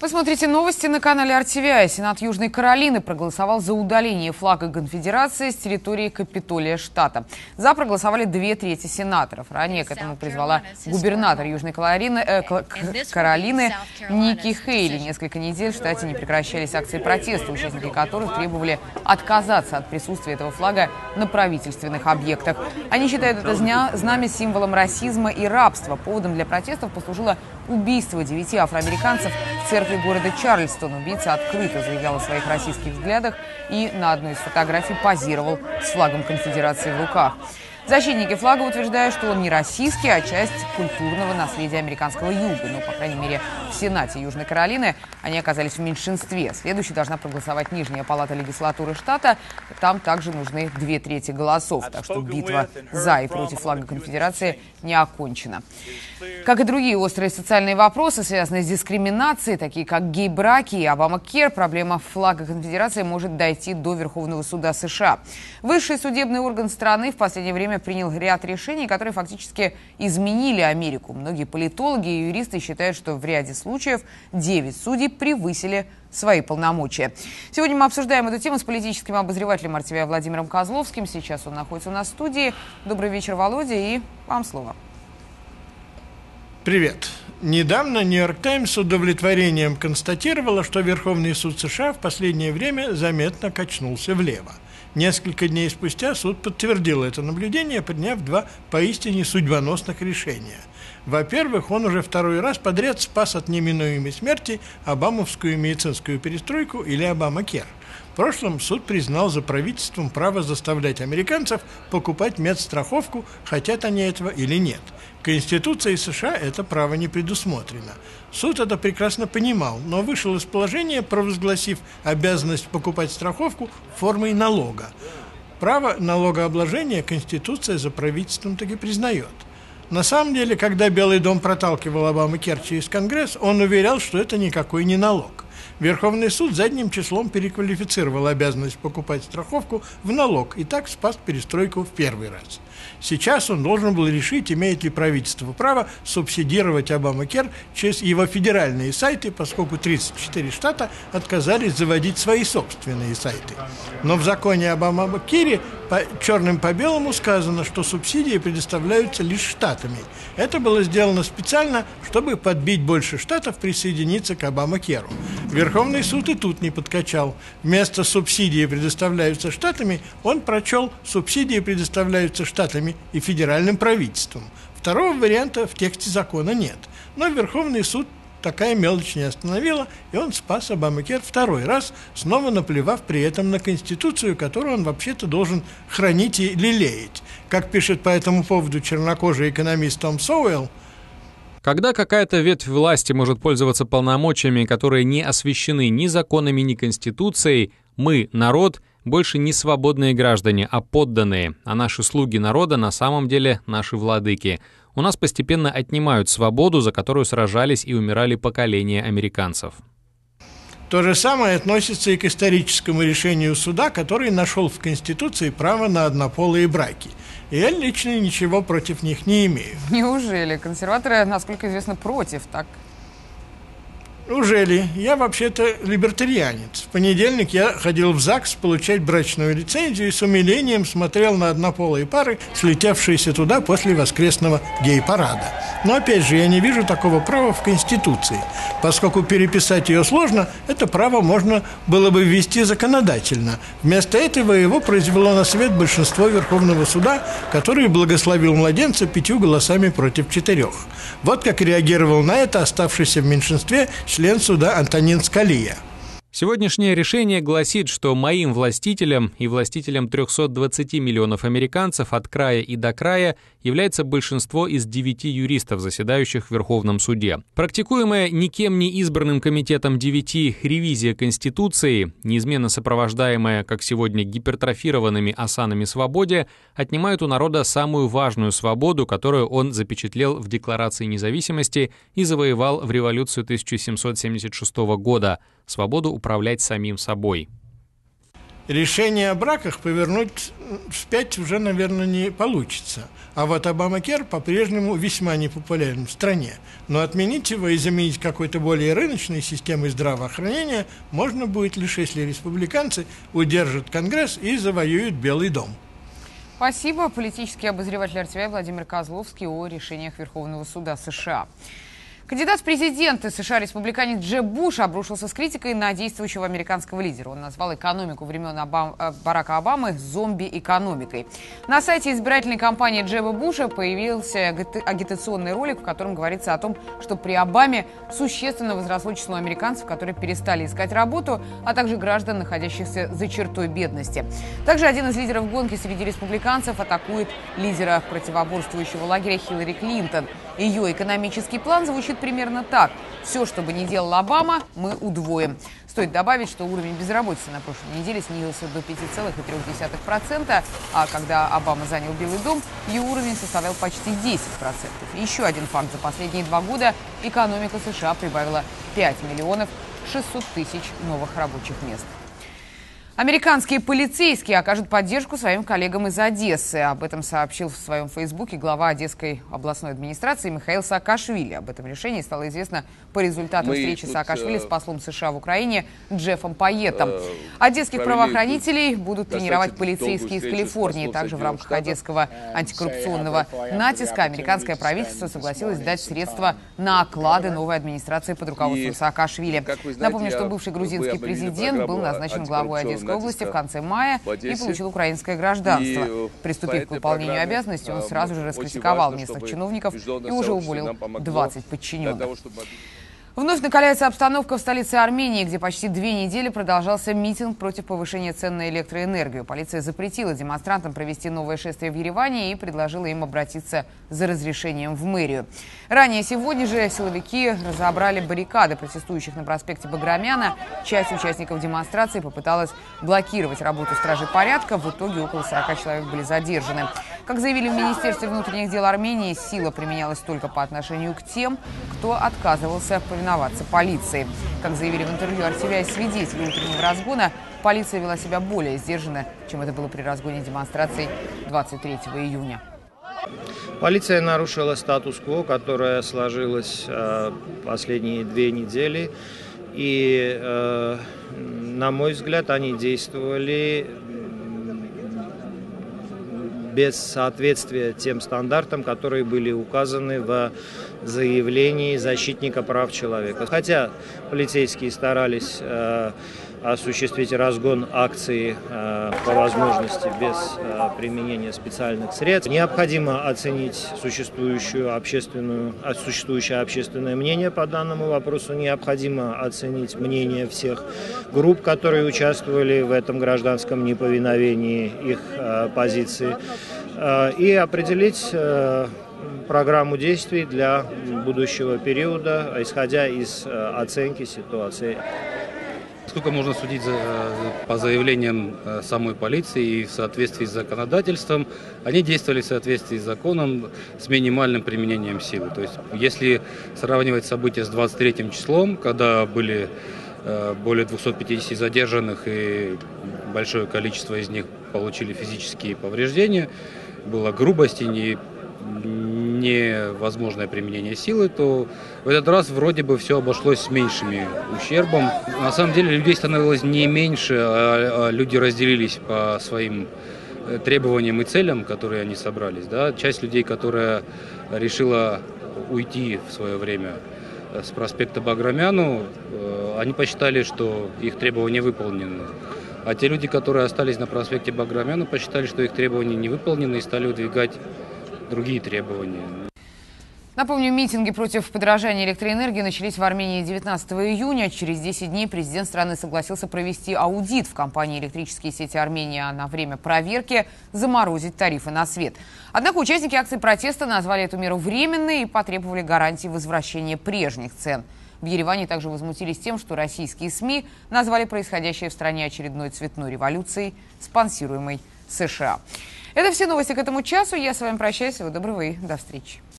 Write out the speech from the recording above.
Вы смотрите новости на канале RTVI. Сенат Южной Каролины проголосовал за удаление флага конфедерации с территории Капитолия штата. За проголосовали две трети сенаторов. Ранее к этому призвала губернатор Южной Каролины, э, Каролины Ники Хейли. Несколько недель в штате не прекращались акции протеста, участники которых требовали отказаться от присутствия этого флага на правительственных объектах. Они считают это знамя символом расизма и рабства. Поводом для протестов послужило убийство девяти афроамериканцев в церкви города Чарльстон. Убийца открыто заявлял о своих российских взглядах и на одной из фотографий позировал с флагом конфедерации в руках. Защитники флага утверждают, что он не российский, а часть культурного наследия американского юга. Ну, по крайней мере, в Сенате Южной Каролины они оказались в меньшинстве. Следующей должна проголосовать Нижняя палата легислатуры штата. Там также нужны две трети голосов. Так что битва за и против флага конфедерации не окончена. Как и другие острые социальные вопросы, связанные с дискриминацией, такие как гей-браки и Обама-Кер, проблема флага конфедерации может дойти до Верховного суда США. Высший судебный орган страны в последнее время принял ряд решений, которые фактически изменили Америку. Многие политологи и юристы считают, что в ряде случаев 9 судей превысили свои полномочия. Сегодня мы обсуждаем эту тему с политическим обозревателем РТВ Владимиром Козловским. Сейчас он находится у нас в студии. Добрый вечер, Володя, и вам слово. Привет. Недавно «Нью-Йорк Таймс» с удовлетворением констатировала, что Верховный суд США в последнее время заметно качнулся влево. Несколько дней спустя суд подтвердил это наблюдение, подняв два поистине судьбоносных решения. Во-первых, он уже второй раз подряд спас от неминуемой смерти Обамовскую медицинскую перестройку или Обама-Кер. В прошлом суд признал за правительством право заставлять американцев покупать медстраховку, хотят они этого или нет. Конституцией США это право не предусмотрено. Суд это прекрасно понимал, но вышел из положения, провозгласив обязанность покупать страховку формой налога. Право налогообложения Конституция за правительством таки признает. На самом деле, когда Белый дом проталкивал Обама Керчи из Конгресс, он уверял, что это никакой не налог. Верховный суд задним числом переквалифицировал обязанность покупать страховку в налог и так спас перестройку в первый раз. Сейчас он должен был решить, имеет ли правительство право субсидировать Обама-Кер через его федеральные сайты, поскольку 34 штата отказались заводить свои собственные сайты. Но в законе об Обама-Кере по черным по белому сказано, что субсидии предоставляются лишь штатами. Это было сделано специально, чтобы подбить больше штатов присоединиться к Обама-Керу. Верховный суд и тут не подкачал. Вместо субсидии предоставляются штатами, он прочел субсидии предоставляются штатами и федеральным правительством. Второго варианта в тексте закона нет. Но Верховный суд такая мелочь не остановила, и он спас Обамакер второй раз, снова наплевав при этом на Конституцию, которую он вообще-то должен хранить и лелеять. Как пишет по этому поводу чернокожий экономист Том Соуэлл, когда какая-то ветвь власти может пользоваться полномочиями, которые не освящены ни законами, ни конституцией, мы, народ, больше не свободные граждане, а подданные, а наши слуги народа на самом деле наши владыки – у нас постепенно отнимают свободу, за которую сражались и умирали поколения американцев. То же самое относится и к историческому решению суда, который нашел в Конституции право на однополые браки. И я лично ничего против них не имею. Неужели? Консерваторы, насколько известно, против, так? Ужели? Я вообще-то либертарианец. В понедельник я ходил в ЗАГС получать брачную лицензию и с умилением смотрел на однополые пары, слетевшиеся туда после воскресного гей-парада. Но опять же, я не вижу такого права в Конституции. Поскольку переписать ее сложно, это право можно было бы ввести законодательно. Вместо этого его произвело на свет большинство Верховного суда, который благословил младенца пятью голосами против четырех. Вот как реагировал на это оставшийся в меньшинстве член суда Антонин Скалия. Сегодняшнее решение гласит, что моим властителям и властителям 320 миллионов американцев от края и до края является большинство из девяти юристов, заседающих в Верховном суде. Практикуемая никем не избранным комитетом девяти ревизия Конституции, неизменно сопровождаемая, как сегодня, гипертрофированными осанами свободе, отнимает у народа самую важную свободу, которую он запечатлел в Декларации независимости и завоевал в революцию 1776 года – свободу управлять самим собой. решение о браках повернуть вспять уже, наверное, не получится. А вот Обама-Кер по-прежнему весьма непопулярен в стране. Но отменить его и заменить какой-то более рыночной системой здравоохранения можно будет лишь если республиканцы удержат Конгресс и завоюют Белый дом. Спасибо. Политический обозреватель РТВ Владимир Козловский о решениях Верховного суда США. Кандидат в президенты США республиканец Джеб Буш обрушился с критикой на действующего американского лидера. Он назвал экономику времен Обам... Э, Барака Обамы зомби-экономикой. На сайте избирательной кампании Джеба Буша появился агитационный ролик, в котором говорится о том, что при Обаме существенно возросло число американцев, которые перестали искать работу, а также граждан, находящихся за чертой бедности. Также один из лидеров гонки среди республиканцев атакует лидера противоборствующего лагеря Хиллари Клинтон. Ее экономический план звучит примерно так. Все, что бы ни делала Обама, мы удвоим. Стоит добавить, что уровень безработицы на прошлой неделе снизился до 5,3%, а когда Обама занял Белый дом, ее уровень составлял почти 10%. Еще один факт. За последние два года экономика США прибавила 5 миллионов 600 тысяч новых рабочих мест. Американские полицейские окажут поддержку своим коллегам из Одессы. Об этом сообщил в своем фейсбуке глава Одесской областной администрации Михаил Саакашвили. Об этом решении стало известно по результатам Мы встречи тут, Саакашвили с э, послом США в Украине Джеффом Пайетом. Э, Одесских правоохранителей будут тренировать полицейские из Калифорнии. Также в рамках одесского антикоррупционного натиска американское правительство согласилось дать средства на оклады новой администрации под руководством Саакашвили. Напомню, что бывший грузинский президент был назначен главой Одесской Московской области в конце мая и получил украинское гражданство. Э, Приступив к выполнению обязанностей, он сразу же раскритиковал местных чиновников и уже уволил 20 подчиненных. Вновь накаляется обстановка в столице Армении, где почти две недели продолжался митинг против повышения цен на электроэнергию. Полиция запретила демонстрантам провести новое шествие в Ереване и предложила им обратиться за разрешением в мэрию. Ранее сегодня же силовики разобрали баррикады протестующих на проспекте Баграмяна. Часть участников демонстрации попыталась блокировать работу стражи порядка. В итоге около 40 человек были задержаны. Как заявили в Министерстве внутренних дел Армении, сила применялась только по отношению к тем, кто отказывался повиноваться полиции. Как заявили в интервью RTVI свидетели утреннего разгона, полиция вела себя более сдержанно, чем это было при разгоне демонстраций 23 июня. Полиция нарушила статус-кво, которое сложилось э, последние две недели. И, э, на мой взгляд, они действовали без соответствия тем стандартам, которые были указаны в заявлении защитника прав человека. Хотя полицейские старались э, осуществить разгон акции э, по возможности без э, применения специальных средств. Необходимо оценить существующую общественную, существующее общественное мнение по данному вопросу. Необходимо оценить мнение всех групп, которые участвовали в этом гражданском неповиновении их позиции и определить программу действий для будущего периода, исходя из оценки ситуации. Сколько можно судить за, по заявлениям э, самой полиции и в соответствии с законодательством, они действовали в соответствии с законом с минимальным применением силы. То есть, если сравнивать события с 23 числом, когда были э, более 250 задержанных и большое количество из них получили физические повреждения, было грубости, не невозможное применение силы, то в этот раз вроде бы все обошлось с меньшими ущербом. На самом деле людей становилось не меньше, а, а люди разделились по своим э, требованиям и целям, которые они собрались. Да? Часть людей, которая решила уйти в свое время э, с проспекта Баграмяну, э, они посчитали, что их требования выполнены. А те люди, которые остались на проспекте Баграмяну, посчитали, что их требования не выполнены и стали выдвигать другие требования. Напомню, митинги против подорожания электроэнергии начались в Армении 19 июня. Через 10 дней президент страны согласился провести аудит в компании «Электрические сети Армении», а на время проверки заморозить тарифы на свет. Однако участники акции протеста назвали эту меру временной и потребовали гарантии возвращения прежних цен. В Ереване также возмутились тем, что российские СМИ назвали происходящее в стране очередной цветной революцией, спонсируемой США. Это все новости к этому часу. Я с вами прощаюсь. Всего доброго и до встречи.